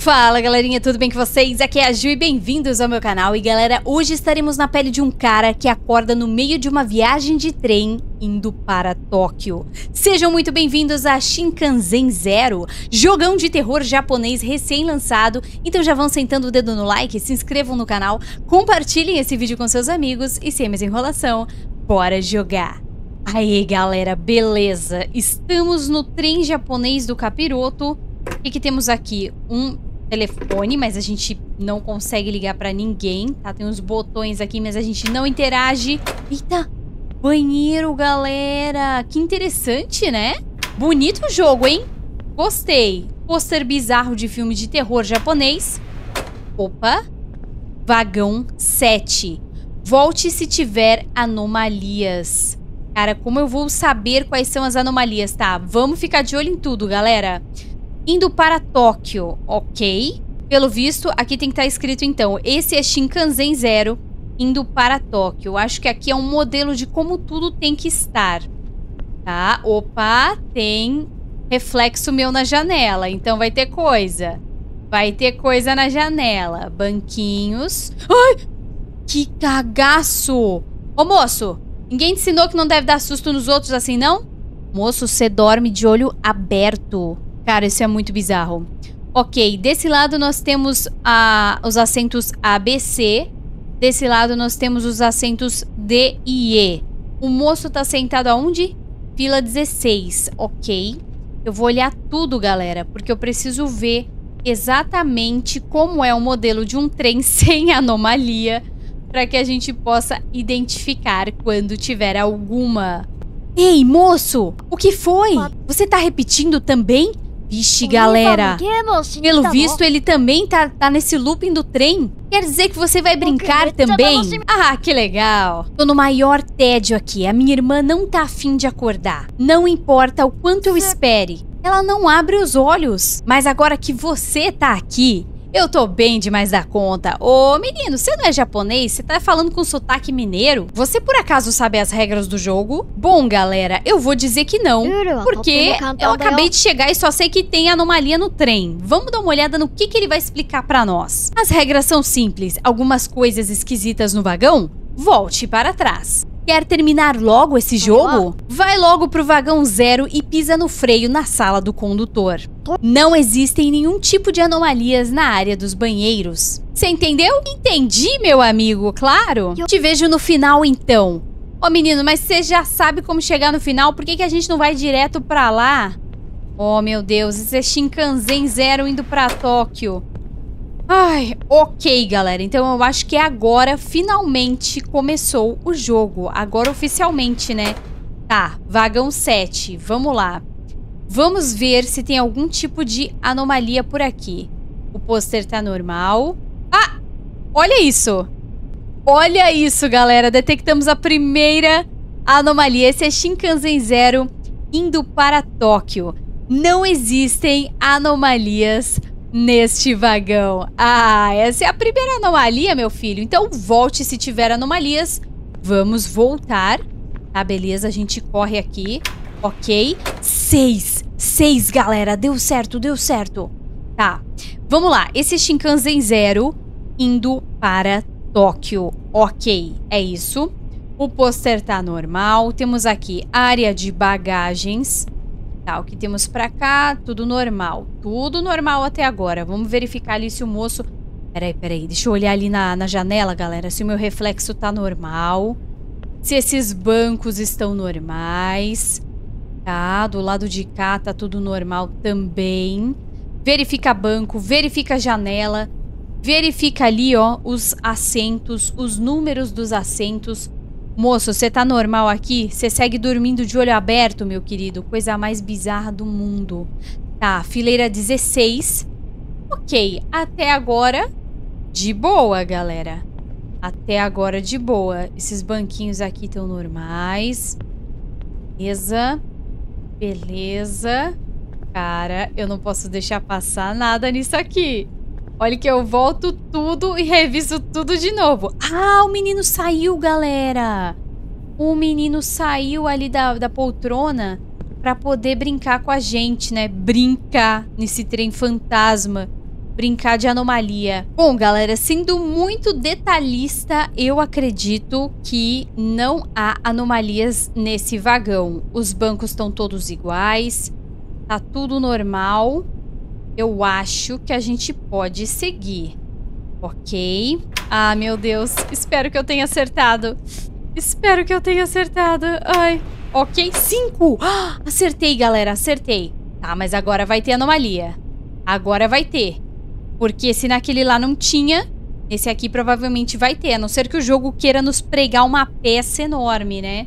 Fala galerinha, tudo bem com vocês? Aqui é a Ju e bem-vindos ao meu canal. E galera, hoje estaremos na pele de um cara que acorda no meio de uma viagem de trem indo para Tóquio. Sejam muito bem-vindos a Shinkansen Zero, jogão de terror japonês recém-lançado. Então já vão sentando o dedo no like, se inscrevam no canal, compartilhem esse vídeo com seus amigos e sem mais enrolação, bora jogar! Aí galera, beleza? Estamos no trem japonês do capiroto. O que, que temos aqui? Um telefone, mas a gente não consegue ligar pra ninguém, tá? Tem uns botões aqui, mas a gente não interage. Eita! Banheiro, galera! Que interessante, né? Bonito o jogo, hein? Gostei. Pôster bizarro de filme de terror japonês. Opa! Vagão 7. Volte se tiver anomalias. Cara, como eu vou saber quais são as anomalias, tá? Vamos ficar de olho em tudo, galera. Galera indo para Tóquio, ok? Pelo visto, aqui tem que estar tá escrito então, esse é Shinkansen Zero indo para Tóquio. Acho que aqui é um modelo de como tudo tem que estar. Tá? Opa, tem reflexo meu na janela, então vai ter coisa. Vai ter coisa na janela. Banquinhos. Ai! Que cagaço! Ô, moço, ninguém te ensinou que não deve dar susto nos outros assim, não? Moço, você dorme de olho aberto. Cara, isso é muito bizarro. Ok, desse lado nós temos a, os assentos A, B, C. Desse lado nós temos os assentos D e E. O moço tá sentado aonde? Fila 16, ok. Eu vou olhar tudo, galera, porque eu preciso ver exatamente como é o modelo de um trem sem anomalia para que a gente possa identificar quando tiver alguma. Ei, moço! O que foi? Você tá repetindo também? Vixe, galera. Pelo visto, ele também tá, tá nesse looping do trem. Quer dizer que você vai brincar também? Ah, que legal. Tô no maior tédio aqui. A minha irmã não tá afim de acordar. Não importa o quanto eu espere. Ela não abre os olhos. Mas agora que você tá aqui, eu tô bem demais da conta. Ô, menino, você não é japonês? Você tá falando com sotaque mineiro? Você por acaso sabe as regras do jogo? Bom, galera, eu vou dizer que não. Porque eu acabei de chegar e só sei que tem anomalia no trem. Vamos dar uma olhada no que, que ele vai explicar pra nós. As regras são simples. Algumas coisas esquisitas no vagão? Volte para trás. Quer terminar logo esse jogo? Vai logo pro vagão zero e pisa no freio na sala do condutor. Não existem nenhum tipo de anomalias na área dos banheiros. Você entendeu? Entendi, meu amigo, claro. Te vejo no final, então. Ô, menino, mas você já sabe como chegar no final? Por que, que a gente não vai direto pra lá? Oh, meu Deus, esse é Shinkansen Zero indo pra Tóquio. Ai, ok, galera. Então eu acho que agora finalmente começou o jogo. Agora oficialmente, né? Tá, vagão 7. Vamos lá. Vamos ver se tem algum tipo de anomalia por aqui. O pôster tá normal. Ah! Olha isso! Olha isso, galera. Detectamos a primeira anomalia. Esse é Shinkansen Zero indo para Tóquio. Não existem anomalias neste vagão. Ah, essa é a primeira anomalia, meu filho. Então volte se tiver anomalias. Vamos voltar. Tá, beleza, a gente corre aqui. Ok. Seis. Seis, galera. Deu certo, deu certo. Tá. Vamos lá. Esse Shinkansen Zero indo para Tóquio. Ok, é isso. O pôster tá normal. Temos aqui área de bagagens. Tá, o que temos pra cá, tudo normal. Tudo normal até agora. Vamos verificar ali se o moço... Peraí, peraí. Deixa eu olhar ali na, na janela, galera, se o meu reflexo tá normal. Se esses bancos estão normais. Tá, do lado de cá tá tudo normal também. Verifica banco, verifica janela. Verifica ali, ó, os assentos, os números dos assentos. Moço, você tá normal aqui? Você segue dormindo de olho aberto, meu querido? Coisa mais bizarra do mundo. Tá, fileira 16. Ok, até agora, de boa, galera. Até agora, de boa. Esses banquinhos aqui estão normais. Beleza. Beleza. Cara, eu não posso deixar passar nada nisso aqui. Olha que eu volto tudo e reviso tudo de novo. Ah, o menino saiu, galera. O menino saiu ali da, da poltrona pra poder brincar com a gente, né? Brincar nesse trem fantasma. brincar de anomalia. Bom, galera, sendo muito detalhista, eu acredito que não há anomalias nesse vagão. Os bancos estão todos iguais, tá tudo normal. Eu acho que a gente pode seguir. Ok. Ah, meu Deus. Espero que eu tenha acertado. Espero que eu tenha acertado. Ai. Ok, cinco. Ah, acertei, galera, acertei. Tá, mas agora vai ter anomalia. Agora vai ter. Porque se naquele lá não tinha, esse aqui provavelmente vai ter. A não ser que o jogo queira nos pregar uma peça enorme, né?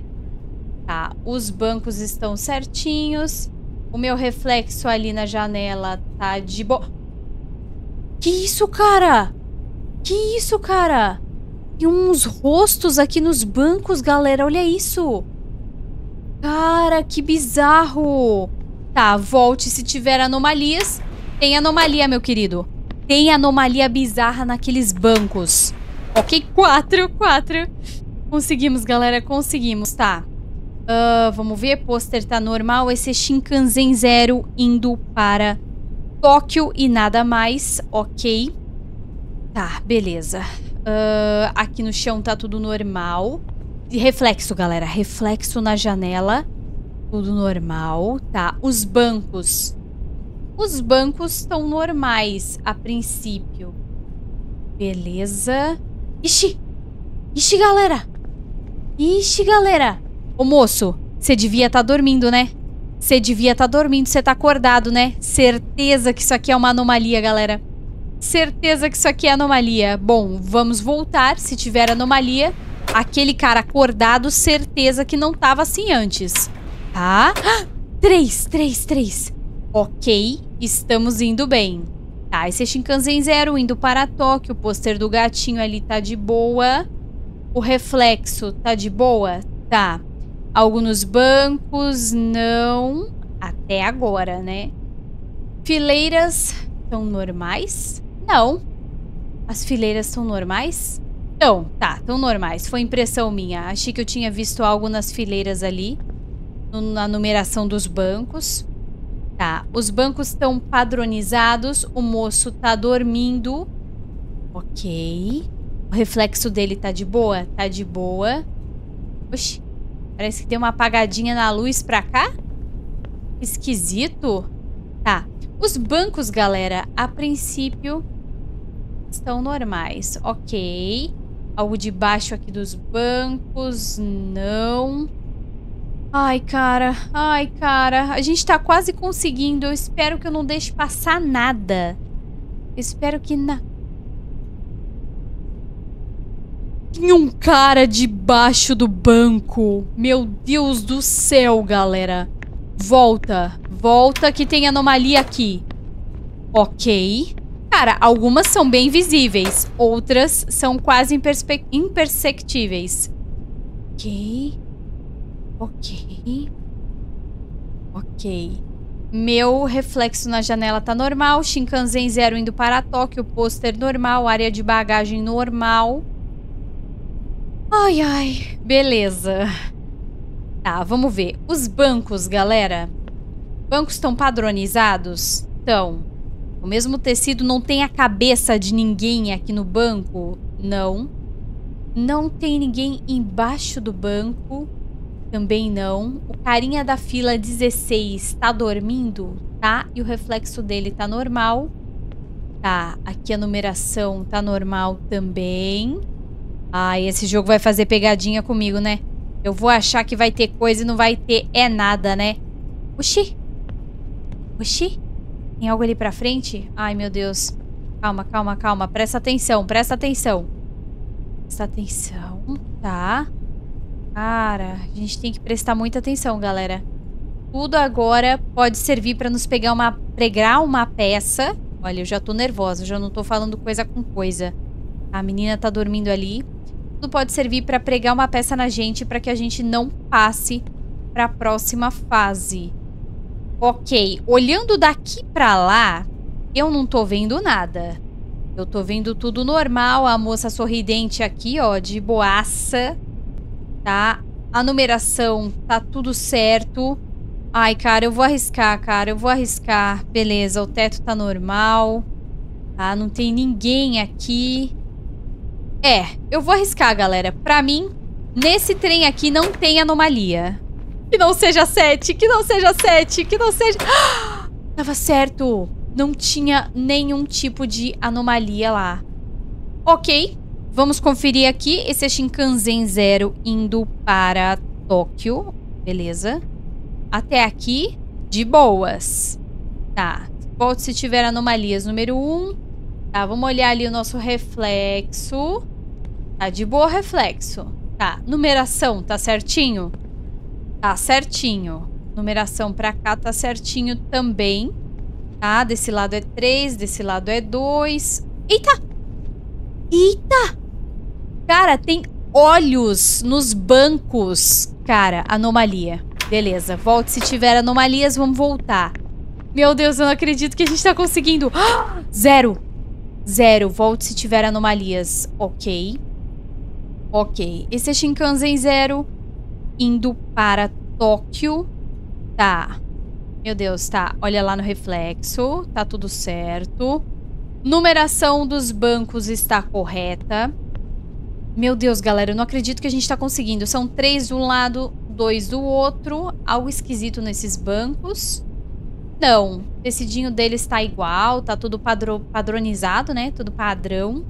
Tá, os bancos estão certinhos. O meu reflexo ali na janela tá de boa. Que isso, cara? Que isso, cara? Tem uns rostos aqui nos bancos, galera. Olha isso. Cara, que bizarro. Tá, volte se tiver anomalias. Tem anomalia, meu querido. Tem anomalia bizarra naqueles bancos. Ok, quatro, quatro. Conseguimos, galera, conseguimos. Tá. Uh, vamos ver, pôster tá normal. Esse é Shinkansen Zero indo para Tóquio e nada mais. Ok. Tá, beleza. Uh, aqui no chão tá tudo normal. Reflexo, galera. Reflexo na janela. Tudo normal, tá? Os bancos. Os bancos estão normais a princípio. Beleza. Ixi! Ixi, galera! Ixi, galera! Ô, moço, você devia estar tá dormindo, né? Você devia estar tá dormindo, você tá acordado, né? Certeza que isso aqui é uma anomalia, galera. Certeza que isso aqui é anomalia. Bom, vamos voltar. Se tiver anomalia, aquele cara acordado, certeza que não tava assim antes. Tá? Três, três, três. Ok, estamos indo bem. Tá, esse é Shinkansen Zero indo para Tóquio. O pôster do gatinho ali tá de boa. O reflexo tá de boa? Tá. Algo nos bancos? Não. Até agora, né? Fileiras estão normais? Não. As fileiras estão normais? Não, tá, estão normais. Foi impressão minha. Achei que eu tinha visto algo nas fileiras ali na numeração dos bancos. Tá, os bancos estão padronizados, o moço tá dormindo. Ok. O reflexo dele tá de boa? Tá de boa. Oxi, parece que tem uma apagadinha na luz pra cá. Esquisito. Tá, os bancos, galera, a princípio estão normais. Ok. Algo debaixo aqui dos bancos? Não. Ai, cara. Ai, cara. A gente tá quase conseguindo. Eu espero que eu não deixe passar nada. Espero que não. Tinha um cara debaixo do banco. Meu Deus do céu, galera. Volta. Volta que tem anomalia aqui. Ok. Cara, algumas são bem visíveis. Outras são quase imperceptíveis. Ok. Ok. Ok. Meu reflexo na janela tá normal. Shinkansen zero indo para Tóquio. Pôster normal. Área de bagagem normal. Ai, ai. Beleza. Tá, vamos ver. Os bancos, galera. Bancos estão padronizados? Estão. O mesmo tecido não tem a cabeça de ninguém aqui no banco? Não. Não tem ninguém embaixo do banco. Também não. O carinha da fila 16 tá dormindo, tá? E o reflexo dele tá normal. Tá, aqui a numeração tá normal também. Ah, esse jogo vai fazer pegadinha comigo, né? Eu vou achar que vai ter coisa e não vai ter é nada, né? Oxi. Oxi. Tem algo ali pra frente? Ai, meu Deus. Calma, calma, calma. Presta atenção, presta atenção. Presta atenção. Tá. Cara, a gente tem que prestar muita atenção, galera. Tudo agora pode servir para nos pegar uma, pregar uma peça. Olha, eu já tô nervosa, já não tô falando coisa com coisa. A menina tá dormindo ali. Tudo pode servir para pregar uma peça na gente para que a gente não passe para a próxima fase. Ok, olhando daqui para lá, eu não tô vendo nada. Eu tô vendo tudo normal, a moça sorridente aqui, ó, de boaça tá? A numeração tá tudo certo. Ai, cara, eu vou arriscar, cara. Eu vou arriscar. Beleza, o teto tá normal. Tá, não tem ninguém aqui. É, eu vou arriscar, galera. Pra mim, nesse trem aqui não tem anomalia. Que não seja sete, que não seja sete, que não seja... Ah, tava certo. Não tinha nenhum tipo de anomalia lá. Ok, vamos conferir aqui. Esse é Shinkansen Zero indo para Tóquio. Beleza. Até aqui, de boas. Tá, volte se tiver anomalias. Número 1. Um. Tá, vamos olhar ali o nosso reflexo. Tá de boa reflexo. Tá, numeração, tá certinho? Tá certinho. Numeração pra cá tá certinho também. Tá, desse lado é 3, desse lado é 2. Eita! Eita! Cara, tem olhos nos bancos. Cara, anomalia. Beleza, volte se tiver anomalias, vamos voltar. Meu Deus, eu não acredito que a gente tá conseguindo. Zero. Zero, volte se tiver anomalias. Ok. Ok, esse é Shinkansen Zero indo para Tóquio. Tá. Meu Deus, tá. Olha lá no reflexo. Tá tudo certo. Numeração dos bancos está correta. Meu Deus, galera, eu não acredito que a gente tá conseguindo. São três de um lado, dois do outro. Algo esquisito nesses bancos. Não, o tecidinho deles está igual, tá tudo padro padronizado, né? Tudo padrão.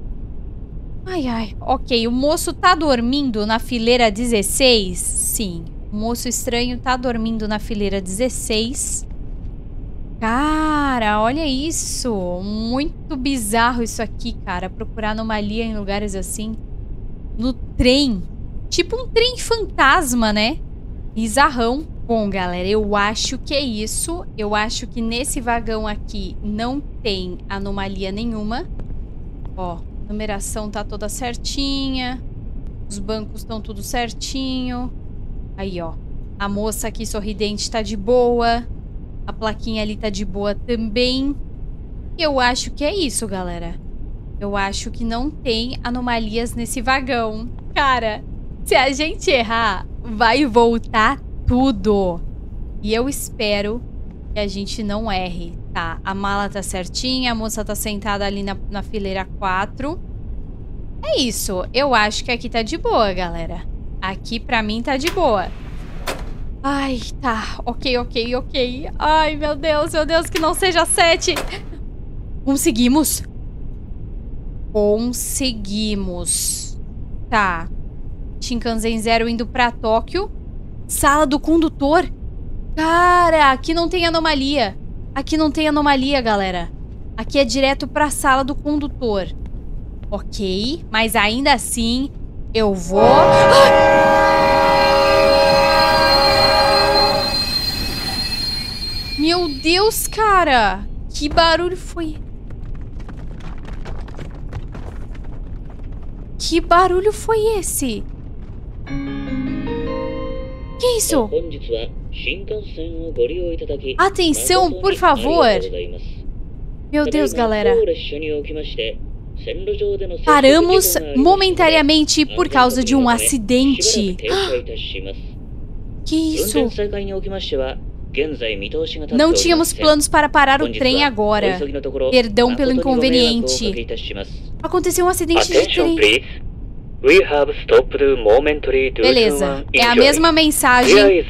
Ai, ai. Ok, o moço tá dormindo na fileira 16? Sim. O moço estranho tá dormindo na fileira 16. Cara, olha isso. Muito bizarro isso aqui, cara. Procurar anomalia em lugares assim. No trem. Tipo um trem fantasma, né? Bizarrão. Bom, galera, eu acho que é isso. Eu acho que nesse vagão aqui não tem anomalia nenhuma. Ó, numeração tá toda certinha. Os bancos estão tudo certinho. Aí, ó. A moça aqui sorridente tá de boa. A plaquinha ali tá de boa também. Eu acho que é isso, galera. Eu acho que não tem anomalias nesse vagão. Cara, se a gente errar, vai voltar tudo. E eu espero que a gente não erre, tá? A mala tá certinha, a moça tá sentada ali na, na fileira 4. É isso. Eu acho que aqui tá de boa, galera. Aqui pra mim tá de boa. Ai, tá. Ok, ok, ok. Ai, meu Deus, meu Deus, que não seja sete. Conseguimos. Conseguimos. Tá. Shinkansen Zero indo pra Tóquio. Sala do condutor. Cara, aqui não tem anomalia. Aqui não tem anomalia, galera. Aqui é direto pra sala do condutor. Ok, mas ainda assim, eu vou... Meu Deus, cara! Que barulho foi? Que barulho foi esse? Que isso? Atenção, por favor! Meu Deus, galera. Paramos momentaneamente por causa de um acidente. Que isso? Não tínhamos planos para parar o trem agora. Perdão pelo inconveniente. Aconteceu um acidente de trem. Beleza, é a mesma mensagem,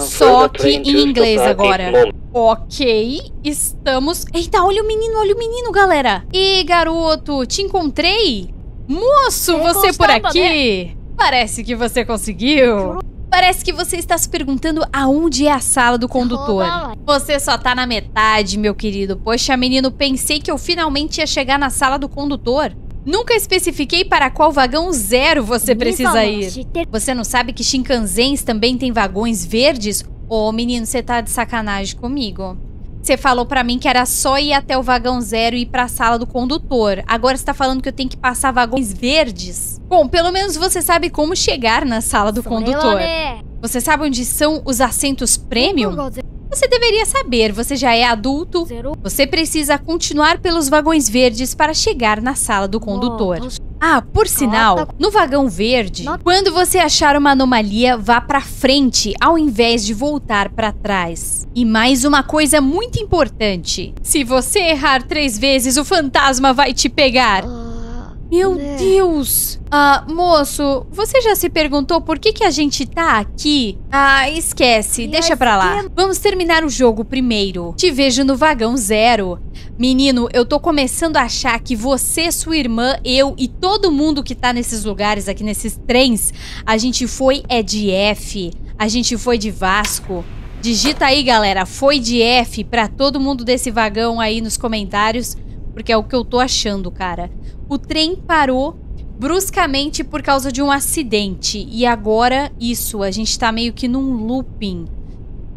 só que em inglês agora. Ok, estamos... Eita, olha o menino, olha o menino, galera. E garoto, te encontrei? Moço, você por aqui? Parece que você conseguiu. Parece que você está se perguntando aonde é a sala do condutor. Você só tá na metade, meu querido. Poxa, menino, pensei que eu finalmente ia chegar na sala do condutor. Nunca especifiquei para qual vagão zero você precisa ir. Você não sabe que Shinkansens também tem vagões verdes? Ô, oh, menino, você tá de sacanagem comigo. Você falou para mim que era só ir até o vagão zero e ir pra sala do condutor. Agora você tá falando que eu tenho que passar vagões verdes? Bom, pelo menos você sabe como chegar na sala do condutor. Você sabe onde são os assentos premium? Você deveria saber, você já é adulto. Você precisa continuar pelos vagões verdes para chegar na sala do condutor. Ah, por sinal, no vagão verde, quando você achar uma anomalia, vá pra frente ao invés de voltar pra trás. E mais uma coisa muito importante: se você errar três vezes, o fantasma vai te pegar. Meu né? Deus! Ah, moço, você já se perguntou por que, que a gente tá aqui? Ah, esquece, E deixa pra lá. esquema? Vamos terminar o jogo primeiro. Te vejo no vagão zero. Menino, eu tô começando a achar que você, sua irmã, eu e todo mundo que tá nesses lugares aqui, nesses trens, a gente foi é de F, a gente foi de Vasco. Digita aí, galera, foi de F pra todo mundo desse vagão aí nos comentários, porque é o que eu tô achando, cara. O trem parou bruscamente por causa de um acidente e agora isso, a gente tá meio que num looping.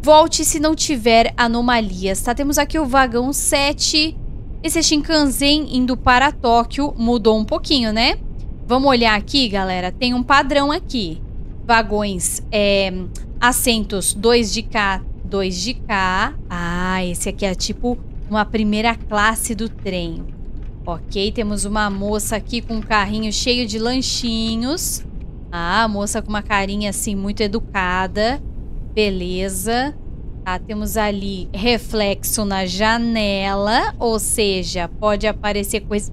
Volte se não tiver anomalias, tá? Temos aqui o vagão 7. Esse Shinkansen indo para Tóquio mudou um pouquinho, né? Vamos olhar aqui, galera. Tem um padrão aqui. Vagões, é, assentos 2 de cá, 2 de cá. Ah, esse aqui é tipo uma primeira classe do trem. Ok, temos uma moça aqui com um carrinho cheio de lanchinhos. Ah, a moça com uma carinha assim muito educada. Beleza. Tá, temos ali reflexo na janela, ou seja, pode aparecer coisa.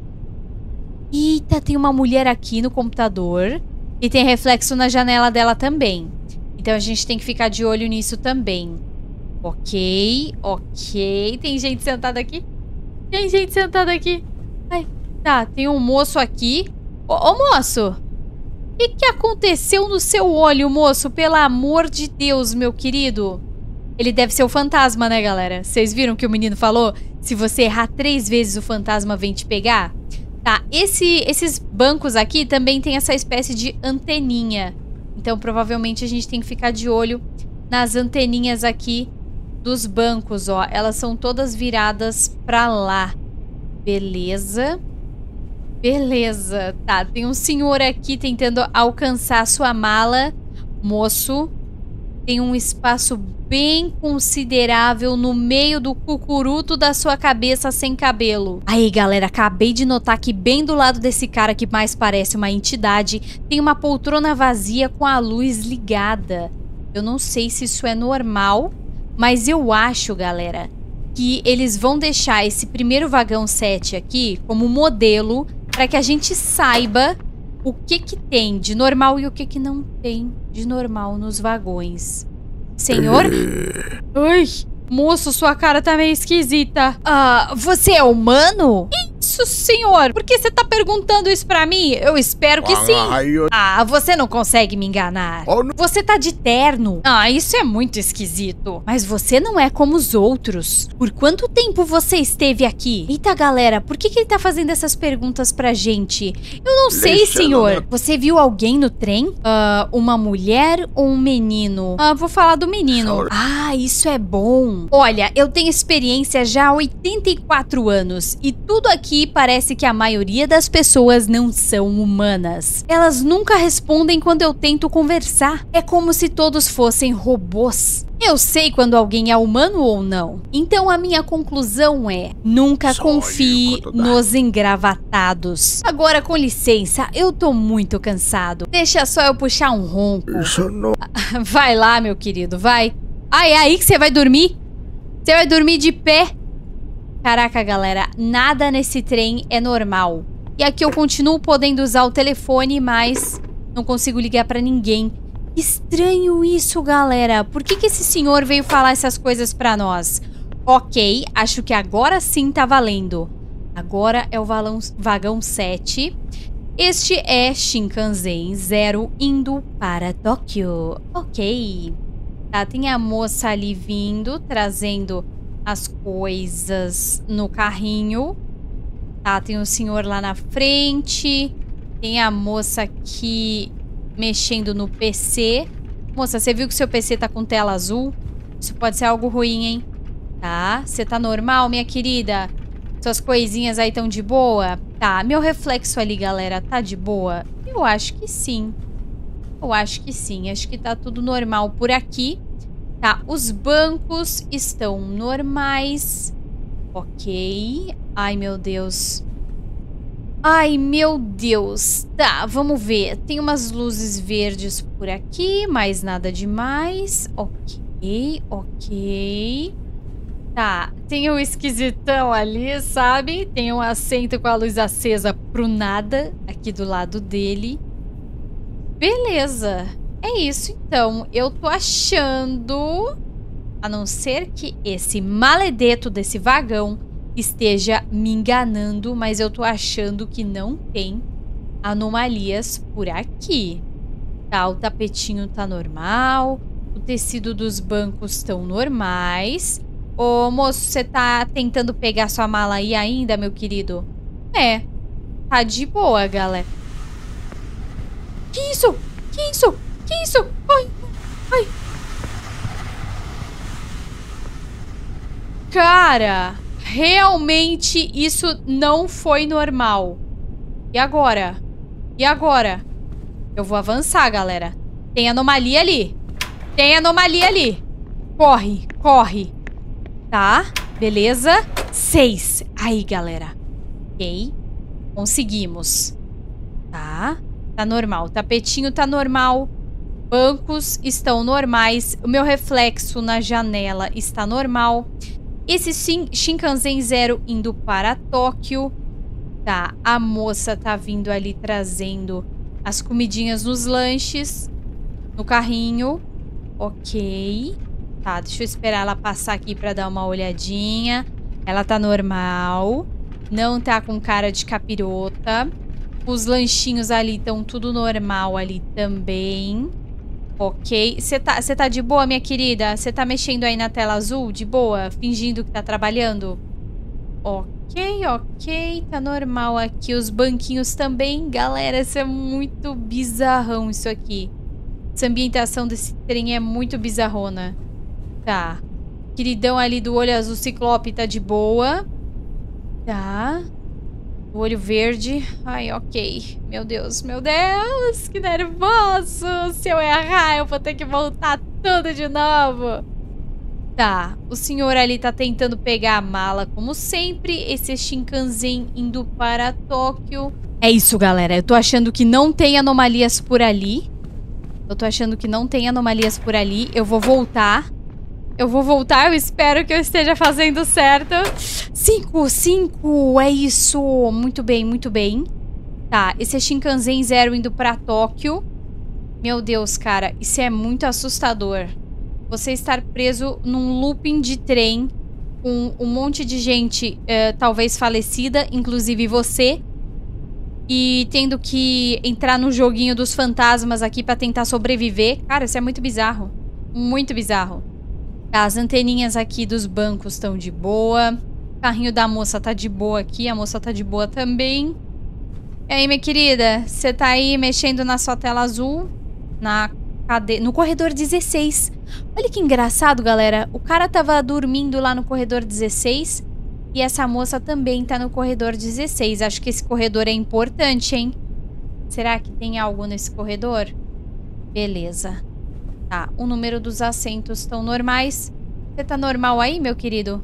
Eita, tem uma mulher aqui no computador e tem reflexo na janela dela também. Então a gente tem que ficar de olho nisso também. Ok, ok. Tem gente sentada aqui? Tem gente sentada aqui. Ai, tá, tem um moço aqui. Ô, ô, moço! O que, que aconteceu no seu olho, moço? Pelo amor de Deus, meu querido. Ele deve ser o fantasma, né, galera? Vocês viram que o menino falou? Se você errar três vezes, o fantasma vem te pegar? Tá, esse, esses bancos aqui também tem essa espécie de anteninha. Então, provavelmente, a gente tem que ficar de olho nas anteninhas aqui dos bancos, ó. Elas são todas viradas pra lá. Beleza. Beleza. Tá, tem um senhor aqui tentando alcançar sua mala. Moço, tem um espaço bem considerável no meio do cucuruto da sua cabeça sem cabelo. Aí, galera, acabei de notar que bem do lado desse cara que mais parece uma entidade, tem uma poltrona vazia com a luz ligada. Eu não sei se isso é normal, mas eu acho, galera, que eles vão deixar esse primeiro vagão 7 aqui como modelo para que a gente saiba o que que tem de normal e o que que não tem de normal nos vagões. Senhor? Ai, moço, sua cara tá meio esquisita. Ah, você é humano? Isso, senhor. Por que você tá perguntando isso pra mim? Eu espero que sim. Ah, você não consegue me enganar. Oh. Você tá de terno. Ah, isso é muito esquisito. Mas você não é como os outros. Por quanto tempo você esteve aqui? Eita, galera, por que, que ele tá fazendo essas perguntas pra gente? Eu não sei, senhor. Você viu alguém no trem? Ah, uma mulher ou um menino? Ah, vou falar do menino. Ah, isso é bom. Olha, eu tenho experiência já há 84 anos e tudo aqui parece que a maioria das pessoas não são humanas. Elas nunca respondem quando eu tento conversar. É como se todos fossem robôs. Eu sei quando alguém é humano ou não. Então a minha conclusão é: nunca Só confie nos engravatados. Agora, com licença, eu tô muito cansado. Deixa só eu puxar um ronco. Isso não. Vai lá, meu querido, vai. Ah, é aí que você vai dormir? Você vai dormir de pé? Caraca, galera, nada nesse trem é normal. E aqui eu continuo podendo usar o telefone, mas não consigo ligar pra ninguém. Estranho isso, galera. Por que, que esse senhor veio falar essas coisas pra nós? Ok, acho que agora sim tá valendo. Agora é o valão- vagão 7. Este é Shinkansen Zero indo para Tóquio. Ok. Tá, tem a moça ali vindo, trazendo as coisas no carrinho. Tá, tem o senhor lá na frente. Tem a moça aqui mexendo no PC. Moça, você viu que seu PC tá com tela azul? Isso pode ser algo ruim, hein? Tá, você tá normal, minha querida? Suas coisinhas aí estão de boa? Tá, meu reflexo ali, galera, tá de boa? Eu acho que sim. Eu acho que sim. Acho que tá tudo normal por aqui. Tá, os bancos estão normais. Ok. Ai, meu Deus. Ai, meu Deus. Tá, vamos ver. Tem umas luzes verdes por aqui, mas nada demais. Ok, ok. Tá, tem um esquisitão ali, sabe? Tem um assento com a luz acesa pro nada aqui do lado dele. Beleza. É isso, então. Eu tô achando... A não ser que esse maledeto desse vagão esteja me enganando, mas eu tô achando que não tem anomalias por aqui. Tá, o tapetinho tá normal, o tecido dos bancos estão normais. Ô, moço, você tá tentando pegar sua mala aí ainda, meu querido? É, tá de boa, galera. Que isso? Que isso? Que isso? Ai, ai. Cara, realmente isso não foi normal. E agora? E agora? Eu vou avançar, galera. Tem anomalia ali. Tem anomalia ali. Corre, corre. Tá, beleza. Seis. Aí, galera. Ok. Conseguimos. Tá. Tá normal. O tapetinho tá normal. Bancos estão normais. O meu reflexo na janela está normal. Esse Shin Shinkansen Zero indo para Tóquio. Tá, a moça tá vindo ali trazendo as comidinhas nos lanches. No carrinho. Ok. Tá, deixa eu esperar ela passar aqui pra dar uma olhadinha. Ela tá normal. Não tá com cara de capirota. Os lanchinhos ali estão tudo normal ali também. Ok. Você tá, tá de boa, minha querida? Você tá mexendo aí na tela azul? De boa? Fingindo que tá trabalhando? Ok, ok. Tá normal aqui. Os banquinhos também. Galera, isso é muito bizarrão isso aqui. Essa ambientação desse trem é muito bizarrona. Tá. Queridão ali do olho azul ciclope tá de boa. Tá. O olho verde. Ai, ok. Meu Deus, meu Deus, que nervoso. Se eu errar, eu vou ter que voltar tudo de novo. Tá, o senhor ali tá tentando pegar a mala, como sempre. Esse Shinkansen indo para Tóquio. É isso, galera. Eu tô achando que não tem anomalias por ali. Eu tô achando que não tem anomalias por ali. Eu vou voltar. Eu vou voltar, eu espero que eu esteja fazendo certo. Cinco, cinco, é isso. Muito bem, muito bem. Tá, esse é Shinkansen Zero indo pra Tóquio. Meu Deus, cara, isso é muito assustador. Você estar preso num looping de trem com um monte de gente, uh, talvez falecida, inclusive você, e tendo que entrar no joguinho dos fantasmas aqui pra tentar sobreviver. Cara, isso é muito bizarro. Muito bizarro. As anteninhas aqui dos bancos estão de boa. O carrinho da moça tá de boa aqui. A moça tá de boa também. E aí, minha querida? Você tá aí mexendo na sua tela azul? Na cade... No corredor 16. Olha que engraçado, galera. O cara tava dormindo lá no corredor 16. E essa moça também tá no corredor 16. Acho que esse corredor é importante, hein? Será que tem algo nesse corredor? Beleza. Tá, o número dos assentos estão normais. Você tá normal aí, meu querido?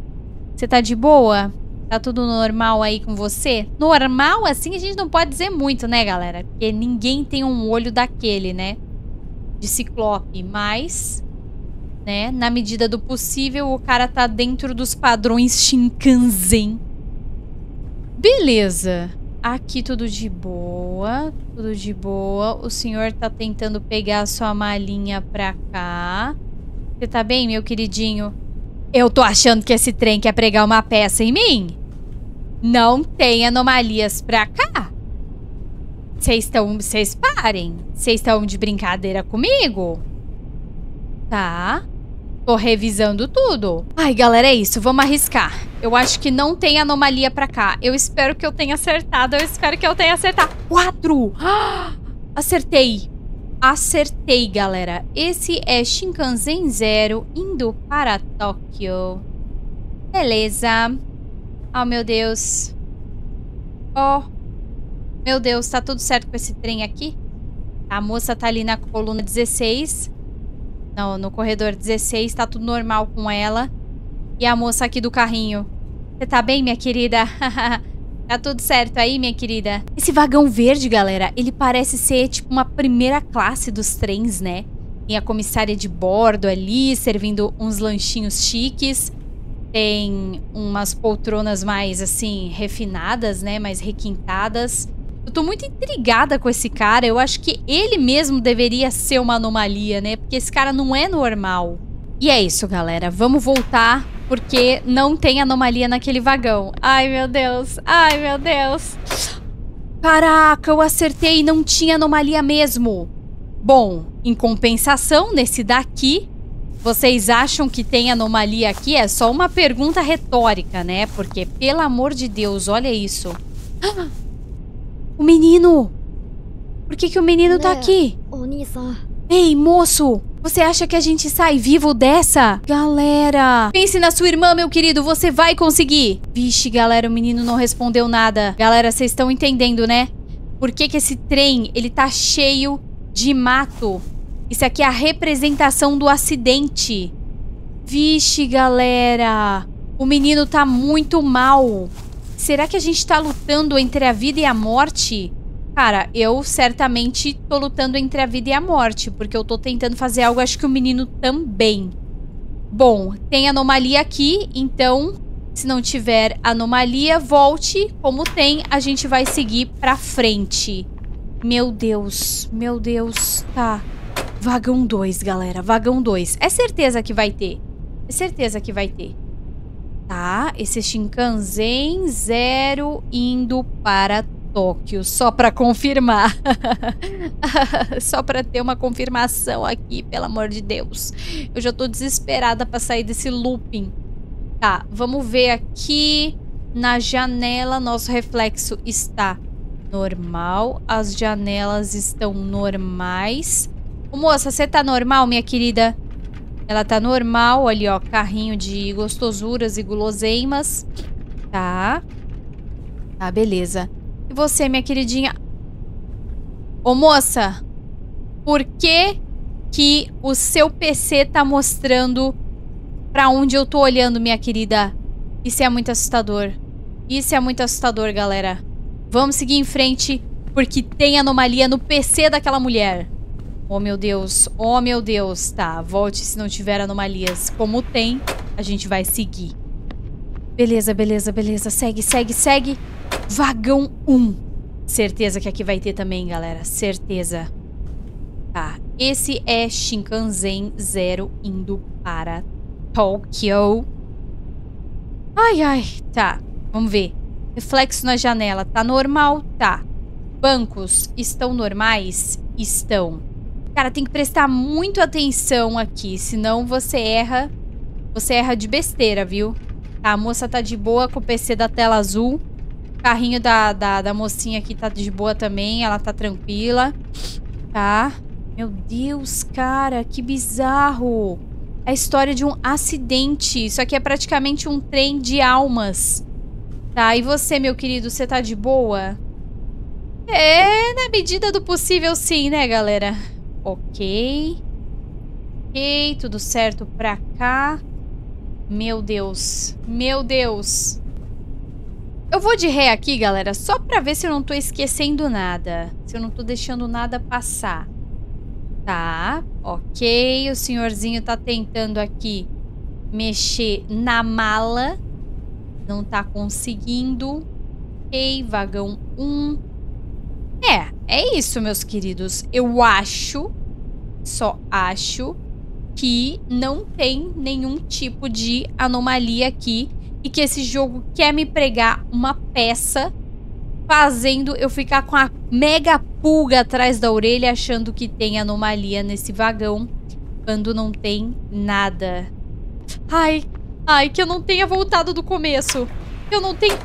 Você tá de boa? Tá tudo normal aí com você? Normal, assim, a gente não pode dizer muito, né, galera? Porque ninguém tem um olho daquele, né? De ciclope, mas... Né, na medida do possível, o cara tá dentro dos padrões Shinkansen. Beleza. Aqui tudo de boa, tudo de boa. O senhor tá tentando pegar a sua malinha pra cá. Você tá bem, meu queridinho? Eu tô achando que esse trem quer pregar uma peça em mim. Não tem anomalias pra cá. Vocês estão... Vocês parem. Vocês estão de brincadeira comigo? Tá. Tô revisando tudo. Ai, galera, é isso. Vamos arriscar. Eu acho que não tem anomalia pra cá. Eu espero que eu tenha acertado. Eu espero que eu tenha acertado. Quatro! Ah, acertei. Acertei, galera. Esse é Shinkansen Zero indo para Tóquio. Beleza. Oh, meu Deus. Oh. Meu Deus, tá tudo certo com esse trem aqui? A moça tá ali na coluna 16. Não, no corredor 16 tá tudo normal com ela. E a moça aqui do carrinho. Você tá bem, minha querida? Tá tudo certo aí, minha querida? Esse vagão verde, galera, ele parece ser tipo uma primeira classe dos trens, né? Tem a comissária de bordo ali, servindo uns lanchinhos chiques. Tem umas poltronas mais, assim, refinadas, né? Mais requintadas. Eu tô muito intrigada com esse cara. Eu acho que ele mesmo deveria ser uma anomalia, né? Porque esse cara não é normal. E é isso, galera. Vamos voltar, porque não tem anomalia naquele vagão. Ai, meu Deus. Ai, meu Deus. Caraca, eu acertei. Não tinha anomalia mesmo. Bom, em compensação, nesse daqui, vocês acham que tem anomalia aqui? É só uma pergunta retórica, né? Porque, pelo amor de Deus, olha isso. O menino! Por que, que o menino tá aqui? Ei, moço! Você acha que a gente sai vivo dessa? Galera! Pense na sua irmã, meu querido. Você vai conseguir. Vixe, galera, o menino não respondeu nada. Galera, vocês estão entendendo, né? Por que, que esse trem, ele tá cheio de mato? Isso aqui é a representação do acidente. Vixe, galera. O menino tá muito mal. Será que a gente tá lutando entre a vida e a morte? Cara, eu certamente tô lutando entre a vida e a morte, porque eu tô tentando fazer algo, acho que o menino também. Bom, tem anomalia aqui, então se não tiver anomalia, volte. Como tem, a gente vai seguir pra frente. Meu Deus, meu Deus, tá. Vagão 2, galera, vagão 2. É certeza que vai ter. É certeza que vai ter. Tá, esse Shinkansen zero indo para Tóquio, só para confirmar. só para ter uma confirmação aqui, pelo amor de Deus. Eu já tô desesperada para sair desse looping. Tá, vamos ver aqui na janela, nosso reflexo está normal, as janelas estão normais. Moça, você tá normal, minha querida? Ela tá normal, ali, ó, carrinho de gostosuras e guloseimas. Tá. Tá, beleza. E você, minha queridinha? Ô, moça, por que que o seu PC tá mostrando pra onde eu tô olhando, minha querida? Isso é muito assustador. Isso é muito assustador, galera. Vamos seguir em frente, porque tem anomalia no PC daquela mulher. Oh, meu Deus. Oh, meu Deus. Tá, volte se não tiver anomalias. Como tem, a gente vai seguir. Beleza, beleza, beleza. Segue, segue, segue. Vagão 1. Certeza que aqui vai ter também, galera. Certeza. Tá. Esse é Shinkansen Zero indo para Tokyo. Ai, ai. Tá. Vamos ver. Reflexo na janela. Tá normal? Tá. Bancos estão normais? Estão. Cara, tem que prestar muito atenção aqui, senão você erra. Você erra de besteira, viu? Tá, a moça tá de boa com o PC da tela azul. O carrinho da, da, da mocinha aqui tá de boa também, ela tá tranquila. Tá? Meu Deus, cara, que bizarro. É a história de um acidente. Isso aqui é praticamente um trem de almas. Tá, e você, meu querido, você tá de boa? É, na medida do possível sim, né, galera? Ok. Ok, tudo certo pra cá. Meu Deus. Meu Deus. Eu vou de ré aqui, galera, só pra ver se eu não tô esquecendo nada. Se eu não tô deixando nada passar. Tá, ok. O senhorzinho tá tentando aqui mexer na mala. Não tá conseguindo. Ok, vagão 1. É, é isso, meus queridos. Eu acho, só acho, que não tem nenhum tipo de anomalia aqui e que esse jogo quer me pregar uma peça fazendo eu ficar com a mega pulga atrás da orelha achando que tem anomalia nesse vagão quando não tem nada. Ai, ai, que eu não tenha voltado do começo. Eu não tenho...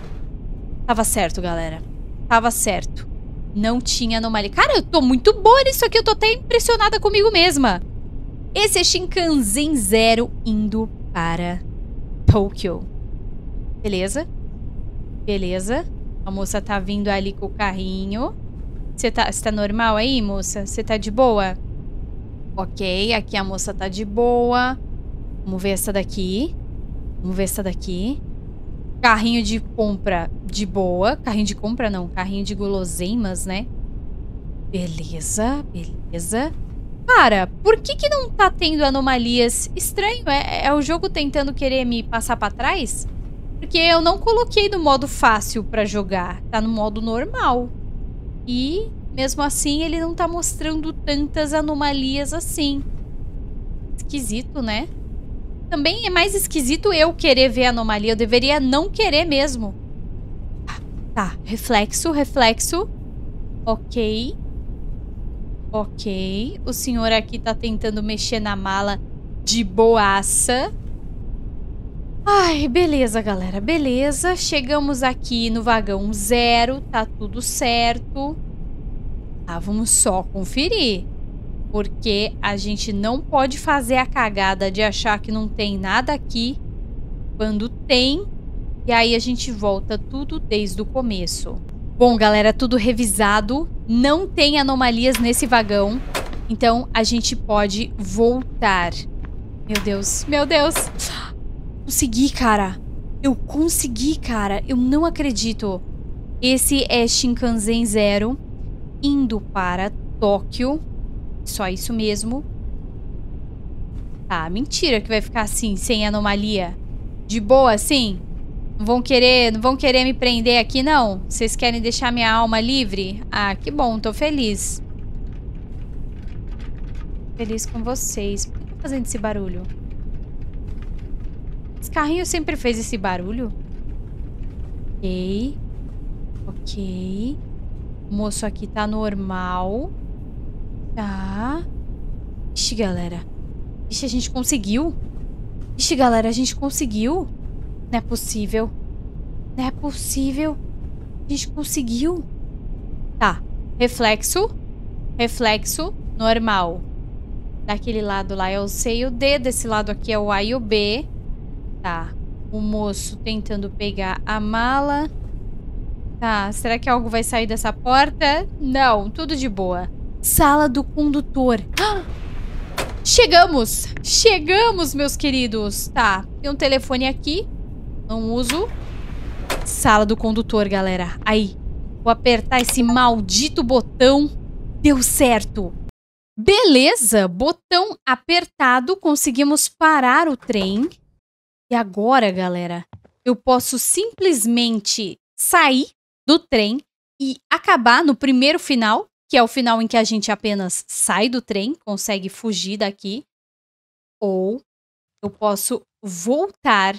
Tava certo, galera. Tava certo. Não tinha anomalia. Cara, eu tô muito boa nisso aqui. Eu tô até impressionada comigo mesma. Esse é Shinkansen Zero indo para Tokyo. Beleza? Beleza. A moça tá vindo ali com o carrinho. Você tá, tá normal aí, moça? Você tá de boa? Ok, aqui a moça tá de boa. Vamos ver essa daqui. Vamos ver essa daqui. Carrinho de compra de boa. Carrinho de compra não, carrinho de guloseimas, né? Beleza, beleza. Cara, por que que não tá tendo anomalias? Estranho, é, é o jogo tentando querer me passar pra trás? Porque eu não coloquei no modo fácil pra jogar. Tá no modo normal. E, mesmo assim, ele não tá mostrando tantas anomalias assim. Esquisito, né? Também é mais esquisito eu querer ver anomalia. Eu deveria não querer mesmo. Tá, reflexo, reflexo. Ok. Ok. O senhor aqui tá tentando mexer na mala de boaça. Ai, beleza, galera. Beleza. Chegamos aqui no vagão zero. Tá tudo certo. Tá, vamos só conferir. Porque a gente não pode fazer a cagada de achar que não tem nada aqui quando tem. E aí a gente volta tudo desde o começo. Bom, galera, tudo revisado. Não tem anomalias nesse vagão. Então a gente pode voltar. Meu Deus, meu Deus. Consegui, cara. Eu consegui, cara. Eu não acredito. Esse é Shinkansen Zero indo para Tóquio. Só isso mesmo. Tá, mentira que vai ficar assim, sem anomalia. De boa, assim? Não vão querer, não vão querer me prender aqui, não? Vocês querem deixar minha alma livre? Ah, que bom, tô feliz. Feliz com vocês. Por que tá fazendo esse barulho? Esse carrinho sempre fez esse barulho? Ok. Ok. O moço aqui tá normal. Tá. Ixi, galera. Ixi, a gente conseguiu. Ixi, galera, a gente conseguiu. Não é possível. Não é possível. A gente conseguiu. Tá. Reflexo. Reflexo. Normal. Daquele lado lá é o C e o D. Desse lado aqui é o A e o B. Tá. O moço tentando pegar a mala. Tá. Será que algo vai sair dessa porta? Não. Tudo de boa. Sala do condutor. Chegamos! Chegamos, meus queridos! Tá, tem um telefone aqui. Não uso. Sala do condutor, galera. Aí, vou apertar esse maldito botão. Deu certo! Beleza, botão apertado, conseguimos parar o trem. E agora, galera, eu posso simplesmente sair do trem e acabar no primeiro final, que é o final em que a gente apenas sai do trem, consegue fugir daqui, ou eu posso voltar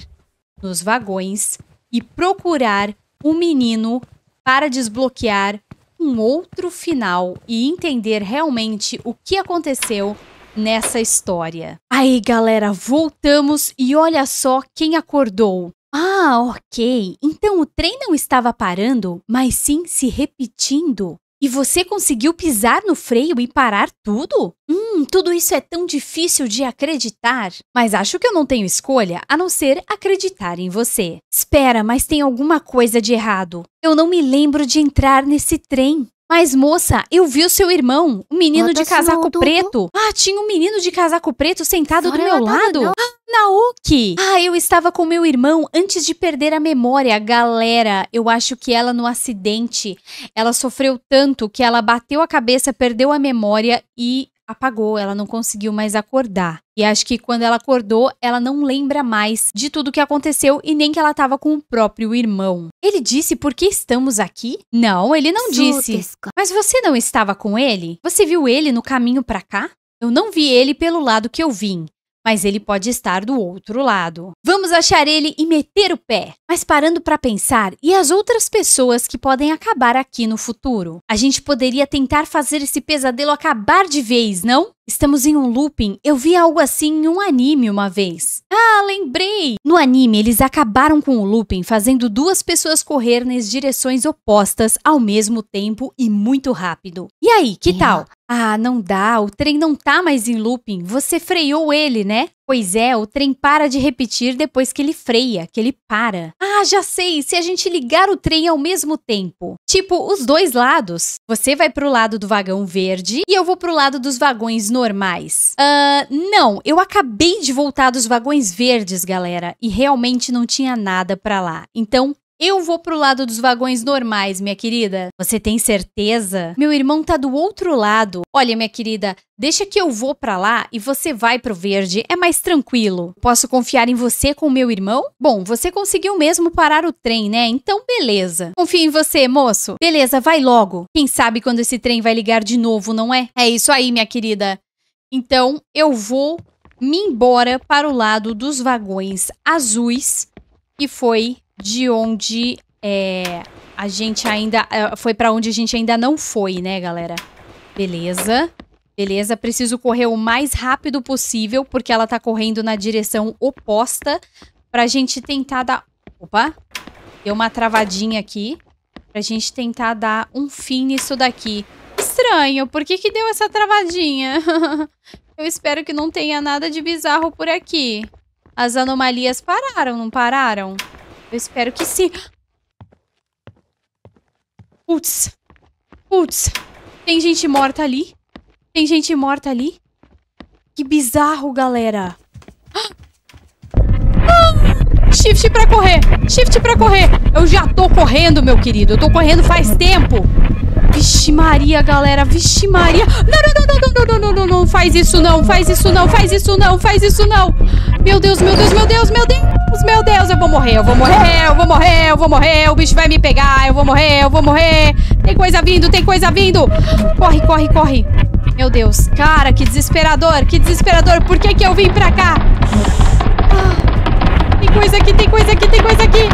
nos vagões e procurar um menino para desbloquear um outro final e entender realmente o que aconteceu nessa história. Aí, galera, voltamos e olha só quem acordou. Ah, ok. Então o trem não estava parando, mas sim se repetindo. E você conseguiu pisar no freio e parar tudo? Hum, tudo isso é tão difícil de acreditar. Mas acho que eu não tenho escolha a não ser acreditar em você. Espera, mas tem alguma coisa de errado. Eu não me lembro de entrar nesse trem. Mas, moça, eu vi o seu irmão, o menino de casaco preto. Ah, tinha um menino de casaco preto sentado do meu lado. Ah, Naoki! Ah, eu estava com meu irmão antes de perder a memória. Galera, eu acho que ela no acidente, ela sofreu tanto que ela bateu a cabeça, perdeu a memória e apagou, ela não conseguiu mais acordar. E acho que quando ela acordou, ela não lembra mais de tudo o que aconteceu e nem que ela estava com o próprio irmão. Ele disse por que estamos aqui? Não, ele não disse. Mas você não estava com ele? Você viu ele no caminho para cá? Eu não vi ele pelo lado que eu vim mas ele pode estar do outro lado. Vamos achar ele e meter o pé. Mas parando para pensar, e as outras pessoas que podem acabar aqui no futuro? A gente poderia tentar fazer esse pesadelo acabar de vez, não? Estamos em um looping. Eu vi algo assim em um anime uma vez. Ah, lembrei! No anime, eles acabaram com o looping fazendo duas pessoas correr nas direções opostas ao mesmo tempo e muito rápido. E aí, que tal? Ah, não dá, o trem não tá mais em looping. Você freou ele, né? Pois é, o trem para de repetir depois que ele freia, que ele para. Ah, já sei, se a gente ligar o trem ao mesmo tempo. Tipo, os dois lados. Você vai pro lado do vagão verde e eu vou pro lado dos vagões normais. Uh, não, eu acabei de voltar dos vagões verdes, galera, e realmente não tinha nada para lá. Então, eu vou pro lado dos vagões normais, minha querida. Você tem certeza? Meu irmão tá do outro lado. Olha, minha querida, deixa que eu vou para lá e você vai pro verde. É mais tranquilo. Posso confiar em você com meu irmão? Bom, você conseguiu mesmo parar o trem, né? Então, beleza. Confio em você, moço. Beleza, vai logo. Quem sabe quando esse trem vai ligar de novo, não é? É isso aí, minha querida. Então, eu vou me embora para o lado dos vagões azuis, que foi de onde é, a gente ainda. É, foi para onde a gente ainda não foi, né, galera? Beleza. Beleza, preciso correr o mais rápido possível, porque ela tá correndo na direção oposta. Pra gente tentar dar. Opa! Deu uma travadinha aqui. Pra gente tentar dar um fim nisso daqui. Estranho, por que que deu essa travadinha? Eu espero que não tenha nada de bizarro por aqui. As anomalias pararam, não pararam? Eu espero que sim. Putz. Putz. Tem gente morta ali. Tem gente morta ali. Que bizarro, galera. Ah! Shift pra correr. Shift pra correr. Eu já tô correndo, meu querido. Eu tô correndo faz tempo. Vixe Maria, galera. Vixe Maria. Não, não, não, não, não, não, não, não, não. Faz isso não. Faz isso não. Faz isso não. Faz isso não. Meu Deus, meu Deus, meu Deus, meu Deus. Meu Deus, eu vou morrer, eu vou morrer, eu vou morrer, eu vou morrer. O bicho vai me pegar, eu vou morrer, eu vou morrer. Tem coisa vindo, tem coisa vindo. Corre, corre, corre. Meu Deus, cara, que desesperador, que desesperador. Por que que eu vim pra cá? Ah, tem coisa aqui, tem coisa aqui, tem coisa aqui.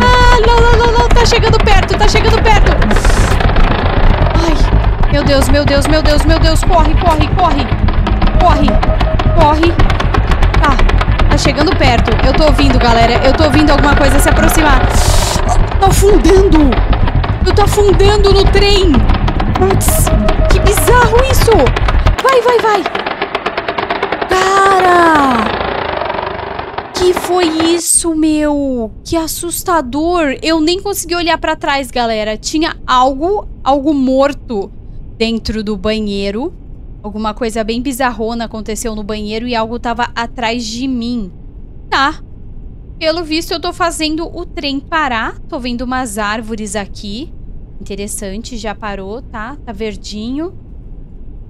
Ah, não, não, não, não. Tá chegando perto, tá chegando perto. Ai, meu Deus, meu Deus, meu Deus, meu Deus. Corre, corre, corre. Corre, corre. Tá, tá chegando perto. Eu tô ouvindo, galera. Eu tô ouvindo alguma coisa se aproximar. Tô afundando. Eu tô afundando no trem. Putz, que bizarro isso. Vai, vai, vai. Cara... Que foi isso, meu? Que assustador. Eu nem consegui olhar para trás, galera. Tinha algo, algo morto dentro do banheiro. Alguma coisa bem bizarrona aconteceu no banheiro e algo tava atrás de mim. Tá. Pelo visto, eu tô fazendo o trem parar. Tô vendo umas árvores aqui. Interessante, já parou, tá? Tá verdinho.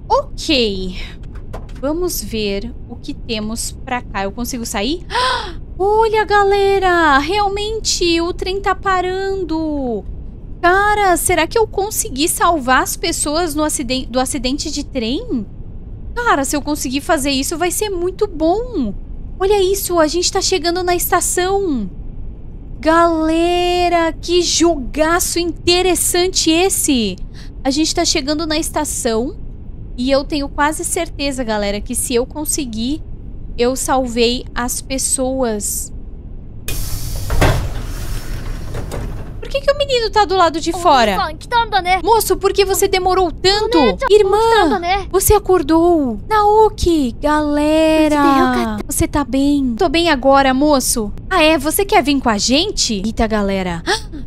Ok. Vamos ver o que temos pra cá. Eu consigo sair? Olha, galera! Realmente, o trem tá parando. Cara, será que eu consegui salvar as pessoas no acidente, do acidente de trem? Cara, se eu conseguir fazer isso, vai ser muito bom. Olha isso, a gente tá chegando na estação. Galera, que jogaço interessante esse. A gente tá chegando na estação. E eu tenho quase certeza, galera, que se eu conseguir, eu salvei as pessoas. Por que, que o menino tá do lado de fora? Moço, por que você demorou tanto? Irmã, você acordou. Naoki, galera. Você tá bem? Tô bem agora, moço. Ah, é? Você quer vir com a gente? Eita, galera.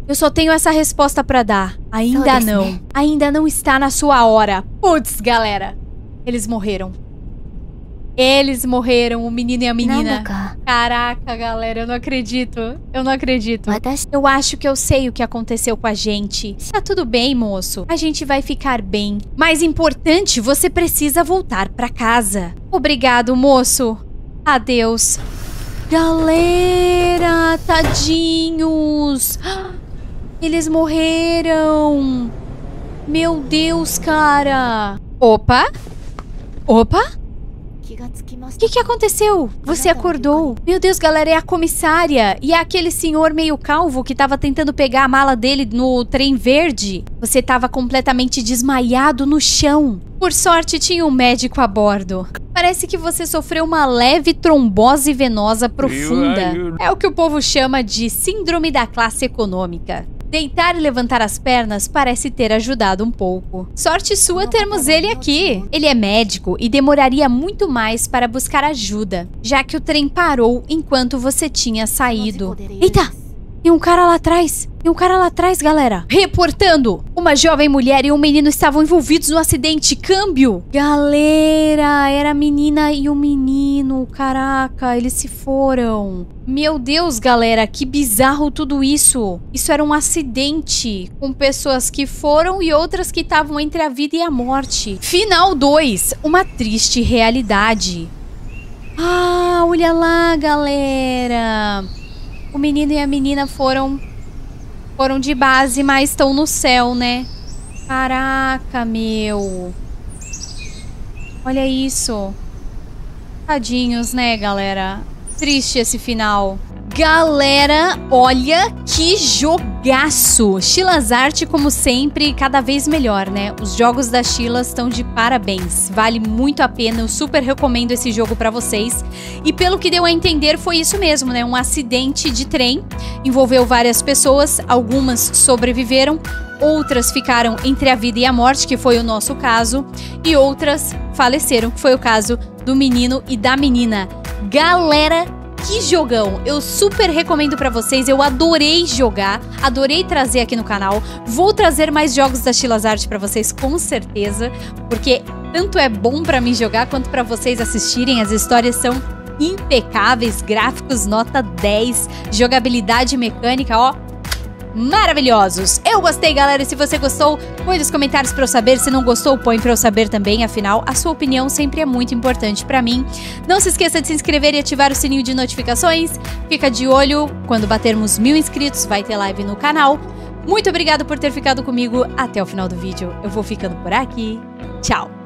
Eu só tenho essa resposta pra dar. Ainda não. Ainda não está na sua hora. Putz, galera. Eles morreram. Eles morreram, o menino e a menina. Caraca, galera, eu não acredito. Eu não acredito. Eu acho que eu sei o que aconteceu com a gente. Tá tudo bem, moço. A gente vai ficar bem. Mais importante, você precisa voltar pra casa. Obrigado, moço. Adeus. Galera, tadinhos. Eles morreram. Meu Deus, cara. Opa. Opa. O que, que aconteceu? Você acordou. Meu Deus, galera, é a comissária. E é aquele senhor meio calvo que tava tentando pegar a mala dele no trem verde. Você tava completamente desmaiado no chão. Por sorte, tinha um médico a bordo. Parece que você sofreu uma leve trombose venosa profunda. É o que o povo chama de síndrome da classe econômica. Deitar e levantar as pernas parece ter ajudado um pouco. Sorte sua termos ele aqui. Ele é médico e demoraria muito mais para buscar ajuda, já que o trem parou enquanto você tinha saído. Eita! Tem um cara lá atrás. Tem um cara lá atrás, galera. Reportando. Uma jovem mulher e um menino estavam envolvidos no acidente. Câmbio. Galera, era a menina e o menino. Caraca, eles se foram. Meu Deus, galera, que bizarro tudo isso. Isso era um acidente com pessoas que foram e outras que estavam entre a vida e a morte. Final 2. Uma triste realidade. Ah, olha lá, galera. O menino e a menina foram foram de base, mas estão no céu, né? Caraca, meu. Olha isso. Tadinhos, né, galera? Triste esse final. Galera, olha que jogaço! Chilas Art, como sempre, cada vez melhor, né? Os jogos da Chilas estão de parabéns. Vale muito a pena, eu super recomendo esse jogo para vocês. E pelo que deu a entender, foi isso mesmo, né? Um acidente de trem envolveu várias pessoas, algumas sobreviveram, outras ficaram entre a vida e a morte, que foi o nosso caso, e outras faleceram, que foi o caso do menino e da menina. Galera, que jogão! Eu super recomendo para vocês. Eu adorei jogar, adorei trazer aqui no canal. Vou trazer mais jogos da Chilas Art para vocês com certeza, porque tanto é bom para mim jogar quanto para vocês assistirem. As histórias são impecáveis, gráficos nota 10, jogabilidade mecânica, ó, maravilhosos. Eu gostei, galera. Se você gostou, põe nos comentários para eu saber. Se não gostou, põe para eu saber também. Afinal, a sua opinião sempre é muito importante para mim. Não se esqueça de se inscrever e ativar o sininho de notificações. Fica de olho. Quando batermos mil inscritos, vai ter live no canal. Muito obrigado por ter ficado comigo até o final do vídeo. Eu vou ficando por aqui. Tchau!